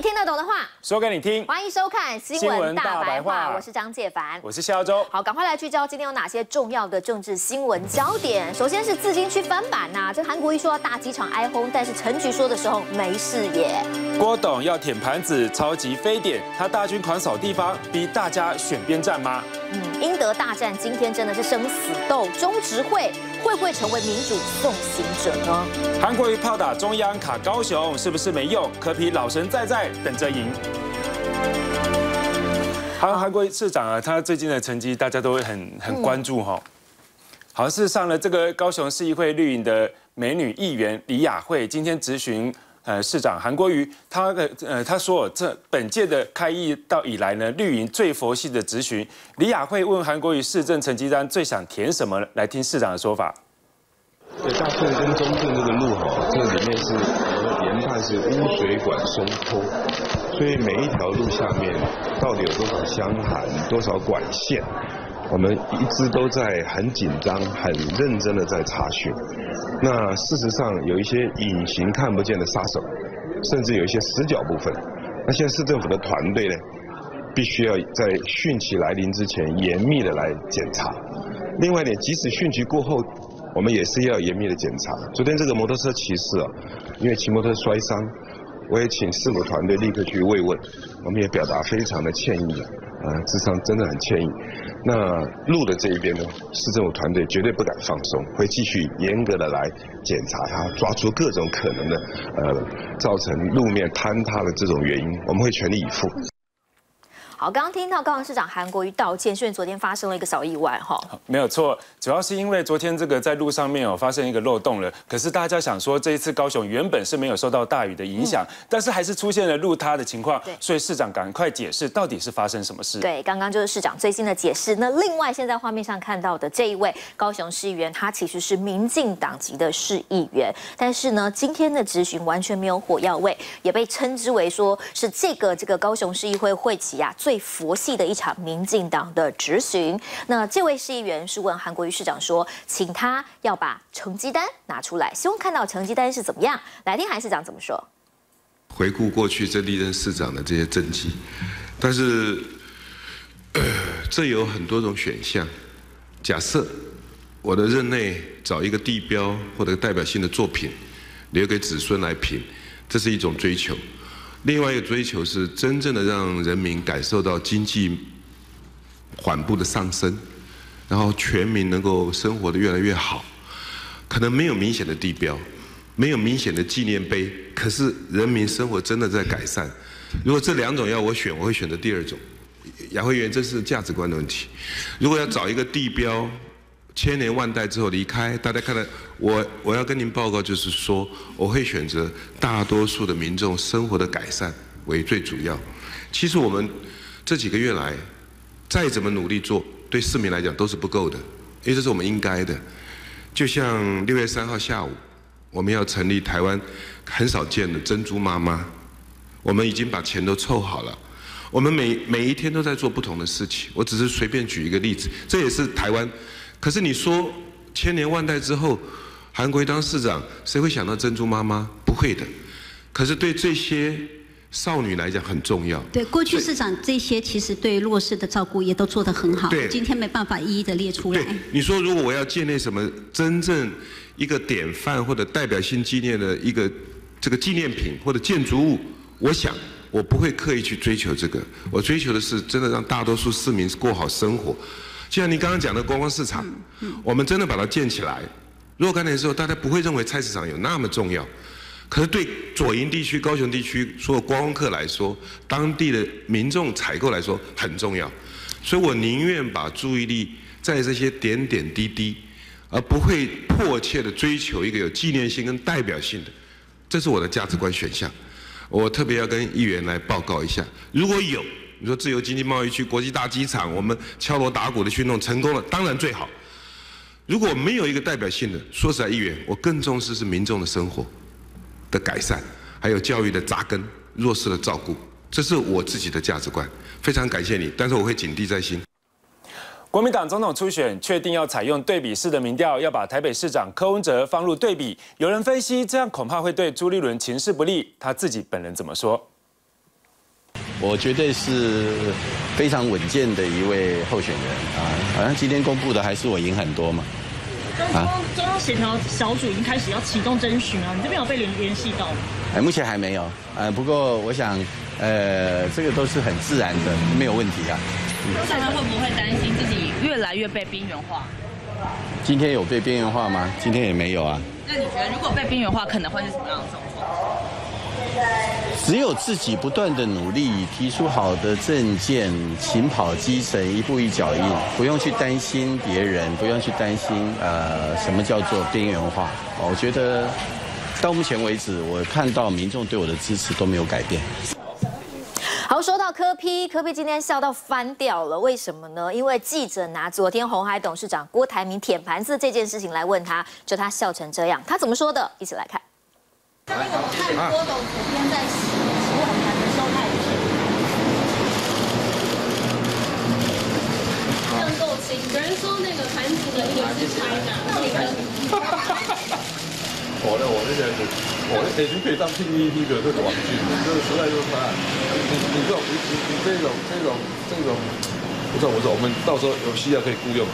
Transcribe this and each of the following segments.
你听得懂的话，说给你听。欢迎收看《新闻大白话》，我是张介凡，我是肖周。好，赶快来聚焦今天有哪些重要的政治新闻焦点。首先是自金区翻版呐，这韩国一说要大机场挨轰，但是陈菊说的时候没事耶。郭董要舔盘子，超级非典，他大军狂扫地方，逼大家选边站吗？嗯，英德大战今天真的是生死斗，中执会会不会成为民主送行者呢？韩国瑜炮打中央卡高雄，是不是没用？可比老神在在，等着赢。韩，韩国市长啊，他最近的成绩大家都会很很关注哈。好像是上了这个高雄市议会绿营的美女议员李雅慧，今天质询。呃，市长韩国瑜，他的呃，他说这本届的开议到以来呢，绿营最佛系的咨询，李雅慧问韩国瑜市政成绩单最想填什么？来听市长的说法。对，大顺跟中正这个路哈，这里面是研判是污水管松脱，所以每一条路下面到底有多少箱涵、多少管线？我们一直都在很紧张、很认真的在查询。那事实上有一些隐形看不见的杀手，甚至有一些死角部分。那现在市政府的团队呢，必须要在汛期来临之前严密的来检查。另外一点，即使汛期过后，我们也是要严密的检查。昨天这个摩托车骑士啊，因为骑摩托摔伤，我也请市府团队立刻去慰问，我们也表达非常的歉意。呃智商真的很歉意。那路的这一边呢，市政府团队绝对不敢放松，会继续严格的来检查它，抓出各种可能的呃造成路面坍塌的这种原因，我们会全力以赴。好，刚刚听到高雄市长韩国瑜道歉，是因为昨天发生了一个小意外哈。没有错，主要是因为昨天这个在路上面有发生一个漏洞了。可是大家想说，这一次高雄原本是没有受到大雨的影响，但是还是出现了路塌的情况。所以市长赶快解释，到底是发生什么事？对，刚刚就是市长最新的解释。那另外，现在画面上看到的这一位高雄市议员，他其实是民进党籍的市议员，但是呢，今天的质询完全没有火药味，也被称之为说是这个这个高雄市议会会旗啊。最佛系的一场民进党的质询，那这位市议员是问韩国瑜市长说，请他要把成绩单拿出来，希望看到成绩单是怎么样。来听韩市长怎么说。回顾过去这历任市长的这些政绩，但是这有很多种选项。假设我的任内找一个地标或者代表性的作品留给子孙来评，这是一种追求。另外一个追求是真正的让人民感受到经济缓步的上升，然后全民能够生活的越来越好。可能没有明显的地标，没有明显的纪念碑，可是人民生活真的在改善。如果这两种要我选，我会选择第二种。雅慧园，这是价值观的问题。如果要找一个地标。千年万代之后离开，大家看到我，我要跟您报告，就是说，我会选择大多数的民众生活的改善为最主要。其实我们这几个月来，再怎么努力做，对市民来讲都是不够的，因为这是我们应该的。就像六月三号下午，我们要成立台湾很少见的珍珠妈妈，我们已经把钱都凑好了，我们每每一天都在做不同的事情。我只是随便举一个例子，这也是台湾。可是你说千年万代之后，韩国当市长，谁会想到珍珠妈妈？不会的。可是对这些少女来讲很重要。对，过去市长这些其实对弱势的照顾也都做得很好。对，今天没办法一一的列出来。对，你说如果我要建立什么真正一个典范或者代表性纪念的一个这个纪念品或者建筑物，我想我不会刻意去追求这个，我追求的是真的让大多数市民过好生活。就像你刚刚讲的观光市场，我们真的把它建起来。若干年之后，大家不会认为菜市场有那么重要，可是对左营地区、高雄地区所有观光客来说，当地的民众采购来说很重要。所以我宁愿把注意力在这些点点滴滴，而不会迫切的追求一个有纪念性跟代表性的。这是我的价值观选项。我特别要跟议员来报告一下，如果有。你说自由经济贸易区、国际大机场，我们敲锣打鼓的去弄成功了，当然最好。如果没有一个代表性的，说实在，议员，我更重视是民众的生活的改善，还有教育的扎根、弱势的照顾，这是我自己的价值观。非常感谢你，但是我会谨记在心。国民党总统初选确定要采用对比式的民调，要把台北市长柯文哲放入对比。有人分析，这样恐怕会对朱立伦情势不利。他自己本人怎么说？我绝对是非常稳健的一位候选人啊！好像今天公布的还是我赢很多嘛。中央中央协调小组已经开始要启动征询啊，你这边有被联联系到吗？哎，目前还没有。呃，不过我想，呃，这个都是很自然的，没有问题啊。现在会不会担心自己越来越被边缘化？今天有被边缘化吗？今天也没有啊。那你觉得如果被边缘化，可能会是什么样的状况？只有自己不断的努力，提出好的政见，勤跑基层，一步一脚印，不用去担心别人，不用去担心呃什么叫做边缘化。我觉得到目前为止，我看到民众对我的支持都没有改变。好，说到柯批，柯批今天笑到翻掉了，为什么呢？因为记者拿昨天红海董事长郭台铭舔盘子这件事情来问他，就他笑成这样，他怎么说的？一起来看。因为我看郭董昨天在洗洗碗盘的时候，他也是这样够轻。有人说那个盘子的那个是拆的，到底可？我的我那个我的已经可以当 PPT 的这个玩具，这个实在就是太……你你这种你你你这种这种这种，不错不错，我们到时候有需要可以雇佣。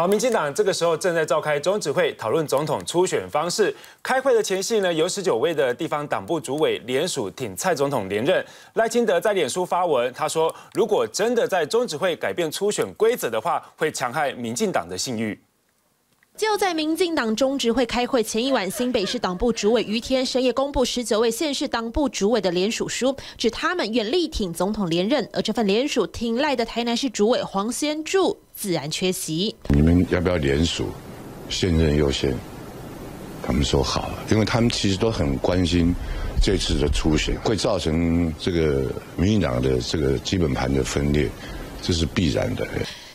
好，民进党这个时候正在召开中指会，讨论总统初选方式。开会的前夕呢，有十九位的地方党部主委联署挺蔡总统连任。赖清德在脸书发文，他说：“如果真的在中指会改变初选规则的话，会强害民进党的信誉。”就在民进党中执会开会前一晚，新北市党部主委于天深夜公布十九位县市党部主委的联署书，指他们愿力挺总统连任。而这份联署挺赖的台南市主委黄先柱自然缺席。你们要不要联署？现任优先。他们说好，因为他们其实都很关心这次的初选会造成这个民进党的这个基本盘的分裂，这是必然的。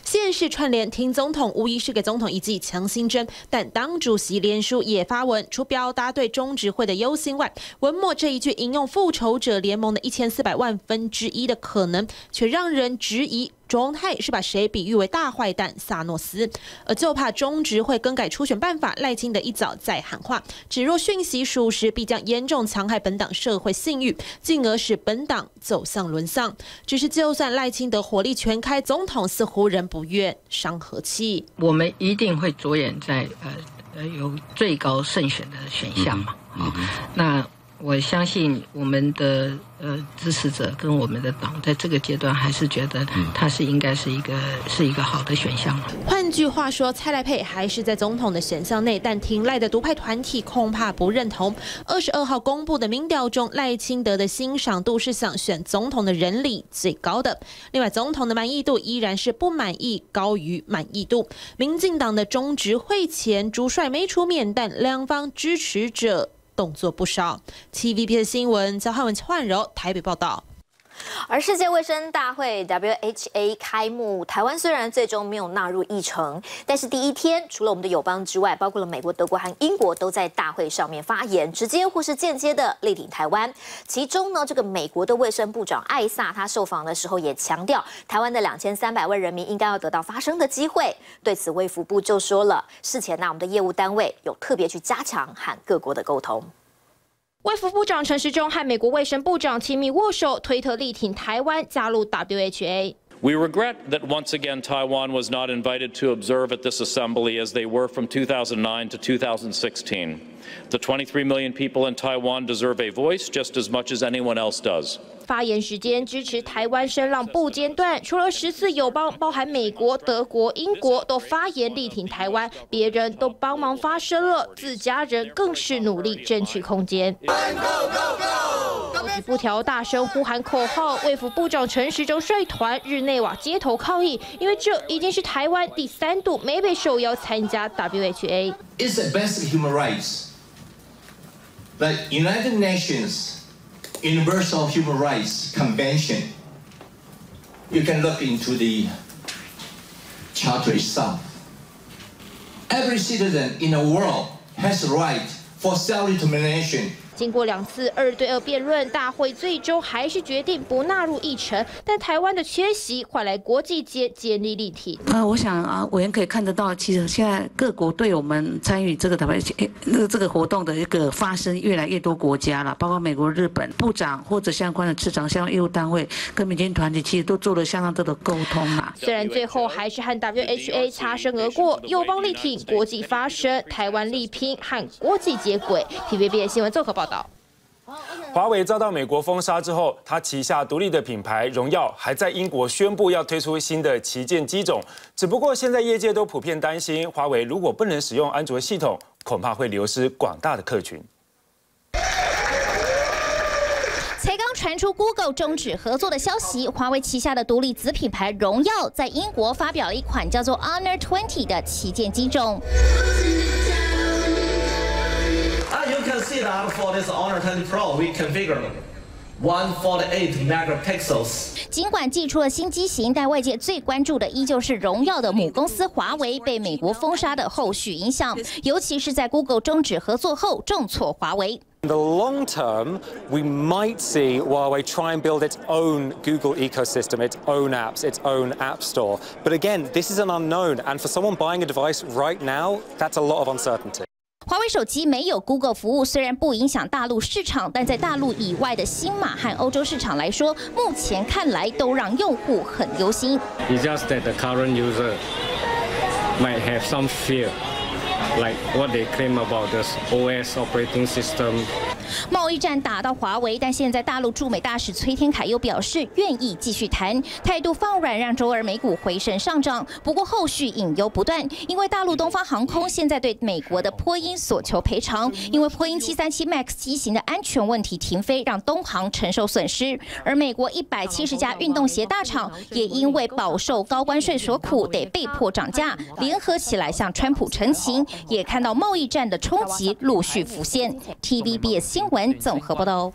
现市串联听总统，无疑是给总统一记强心针。但党主席连书也发文，除表达对中执会的忧心外，文末这一句引用复仇者联盟的一千四百万分之一的可能，却让人质疑。庄泰是把谁比喻为大坏蛋萨诺斯，而就怕中执会更改初选办法，赖清德一早在喊话，只若讯息属实，必将严重残害本党社会信誉，进而使本党走向沦丧。只是就算赖清德火力全开，总统似乎仍不愿伤和气。我们一定会着眼在呃呃有最高胜选的选项嘛，嗯，那。我相信我们的呃支持者跟我们的党在这个阶段还是觉得他是应该是一个是一个好的选项。换句话说，蔡赖佩还是在总统的选项内，但挺赖的独派团体恐怕不认同。二十二号公布的民调中，赖清德的欣赏度是想选总统的人里最高的。另外，总统的满意度依然是不满意高于满意度。民进党的中执会前主帅没出面，但两方支持者。动作不少。TVB 的新闻，焦汉文、焕柔台北报道。而世界卫生大会 （WHA） 开幕，台湾虽然最终没有纳入议程，但是第一天，除了我们的友邦之外，包括了美国、德国和英国都在大会上面发言，直接或是间接的力挺台湾。其中呢，这个美国的卫生部长艾萨他受访的时候也强调，台湾的两千三百万人民应该要得到发声的机会。对此，卫福部就说了，事前呢，我们的业务单位有特别去加强和各国的沟通。卫福部长陈时中和美国卫生部长亲密握手，推特力挺台湾加入 WHA。We regret that once again Taiwan was not invited to observe at this assembly as they were from 2009 to 2016. The 23 million people in Taiwan deserve a voice just as much as anyone else does. 发言时间支持台湾声浪不间断，除了十四友邦，包含美国、德国、英国都发言力挺台湾，别人都帮忙发声了，自家人更是努力争取空间。 不条大声呼喊口号，卫福部长陈时中率团日内瓦街头抗议，因为这已经是台湾第三度没被受邀参加 WHA。It's the basic human rights. The United Nations. Universal Human Rights Convention, you can look into the charter itself. Every citizen in the world has a right for self-determination 经过两次二对二辩论，大会最终还是决定不纳入议程。但台湾的缺席换来国际间建立力挺。呃，我想啊，委员可以看得到，其实现在各国对我们参与这个 W 那个这个活动的一个发生越来越多国家了，包括美国、日本部长或者相关的市长相关业务单位跟民间团体，其实都做了相当多的沟通啊。虽然最后还是和 WHA 擦身而过，友邦力挺国际发声，台湾力拼和国际接轨。TVB 新闻综合报道。华为遭到美国封杀之后，它旗下独立的品牌荣耀还在英国宣布要推出新的旗舰机种。只不过现在业界都普遍担心，华为如果不能使用安卓系统，恐怕会流失广大的客群。才刚传出 Google 终止合作的消息，华为旗下的独立子品牌荣耀在英国发表了一款叫做 Honor 20的旗舰机种。you can see that for this Honor 20 Pro, we configured 148 megapixels。尽管寄出了新机型，但外界最关注的依旧是荣耀的母公司华为被美国封杀的后续影响，尤其是在 Google 终止合作后重挫华为。In the long term, we might see Huawei try and build its own Google ecosystem, its own apps, its own app store. But again, this is an unknown, and for someone buying a device right now, that's a lot of uncertainty. 华为手机没有 Google 服务，虽然不影响大陆市场，但在大陆以外的新马和欧洲市场来说，目前看来都让用户很忧心。It's just that the current user might have some fear, like what they claim about this OS operating system. 贸易战打到华为，但现在大陆驻美大使崔天凯又表示愿意继续谈，态度放软，让周二美股回升上涨。不过后续隐忧不断，因为大陆东方航空现在对美国的波音索求赔偿，因为波音737 MAX 机型的安全问题停飞，让东航承受损失。而美国一百七十家运动鞋大厂也因为饱受高关税所苦，得被迫涨价，联合起来向川普陈情，也看到贸易战的冲击陆续浮现。TVBS。新闻综合报道。